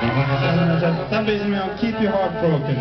Sen har jag Keep Your Heart Broken.